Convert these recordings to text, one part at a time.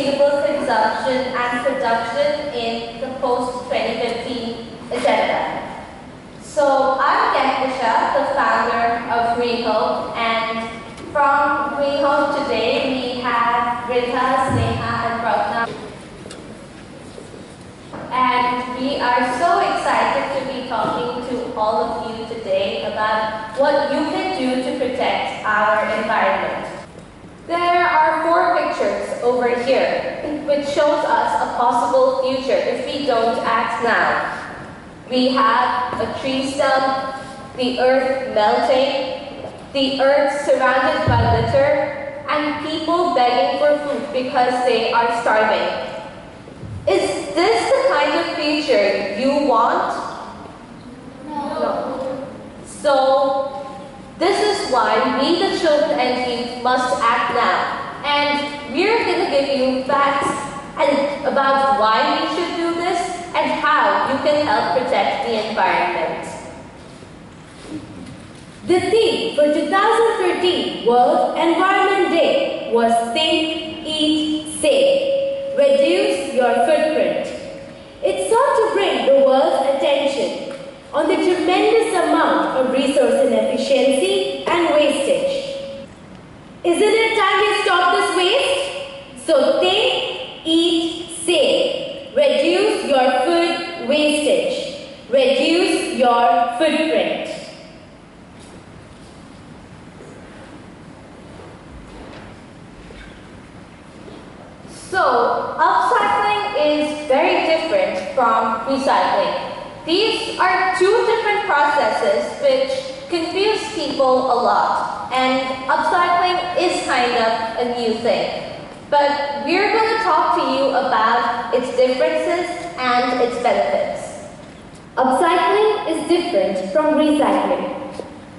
sustainable consumption and production in the post-2015 agenda. So I'm Kehkashan, the founder of Green and from Green today we have Rita, Sneha, and Pratna. And we are so excited to be talking to all of you today about what you can do to protect our environment. Over here, which shows us a possible future if we don't act now. We have a tree stump, the earth melting, the earth surrounded by litter, and people begging for food because they are starving. Is this the kind of future you want? No. no. So, this is why we, the children and youth, must act now. And we're going to give you facts and about why we should do this and how you can help protect the environment. The theme for 2013 World Environment Day was Think, Eat, Save. Reduce your footprint. It sought to bring the world's attention on the tremendous amount of resource inefficiency and wastage. Isn't it time So think, eat, save. Reduce your food wastage. Reduce your footprint. So, upcycling is very different from recycling. These are two different processes which confuse people a lot, and upcycling is kind of a new thing. But we're going to talk to you about its differences and its benefits. Upcycling is different from recycling.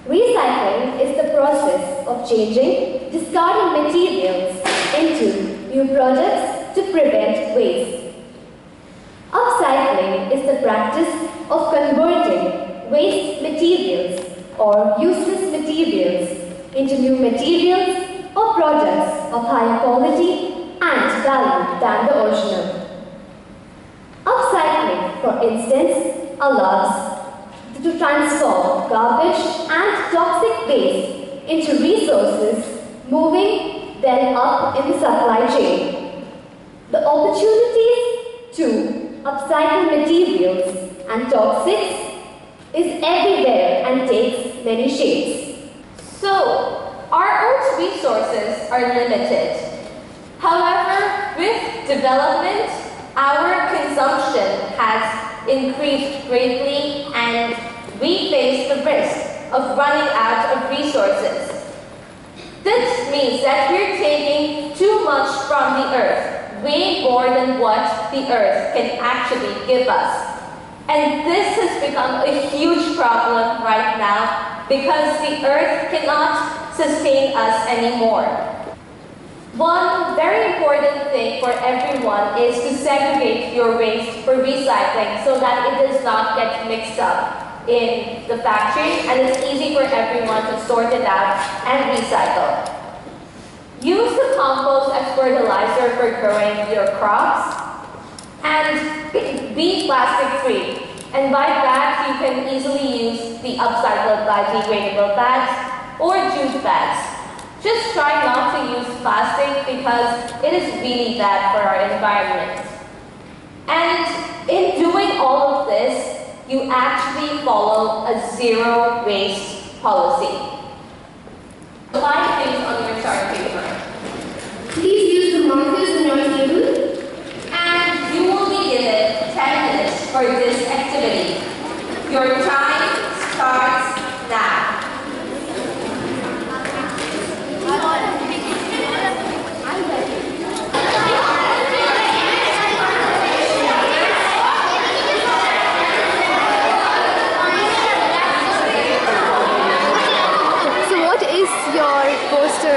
Recycling is the process of changing discarded materials into new products to prevent waste. Upcycling is the practice of converting waste materials or useless materials into new materials products of higher quality and value than the original. Upcycling, for instance, allows to transform garbage and toxic waste into resources moving them up in the supply chain. The opportunities to upcycle materials and toxics is everywhere and takes many shapes. So, resources are limited. However, with development, our consumption has increased greatly and we face the risk of running out of resources. This means that we're taking too much from the earth, way more than what the earth can actually give us. And this has become a huge problem right now because the earth cannot sustain us anymore. One very important thing for everyone is to segregate your waste for recycling so that it does not get mixed up in the factory and it's easy for everyone to sort it out and recycle. Use the compost as fertilizer for growing your crops and be plastic free. And by that, you can easily use the upcycled biodegradable bags or juice bags. Just try not to use plastic because it is really bad for our environment. And in doing all of this, you actually follow a zero waste policy. Five things on your chart paper. Please use the markers on your table. And you will be given 10 minutes for this activity. Your time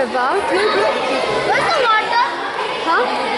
about? Where's the water? Huh?